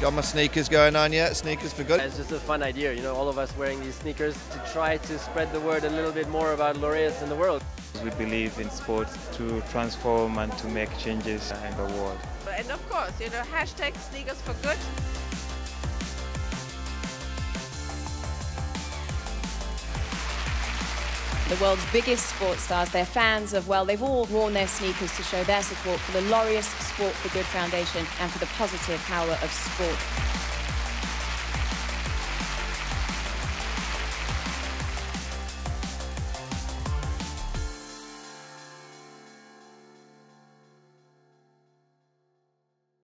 got my sneakers going on yet. Sneakers for good. It's just a fun idea, you know, all of us wearing these sneakers to try to spread the word a little bit more about Laureus in the world. We believe in sport to transform and to make changes in the world. And of course, you know, hashtag sneakers for good. The world's biggest sports stars, they're fans of, well, they've all worn their sneakers to show their support for the Laureus Sport for Good Foundation and for the positive power of sport.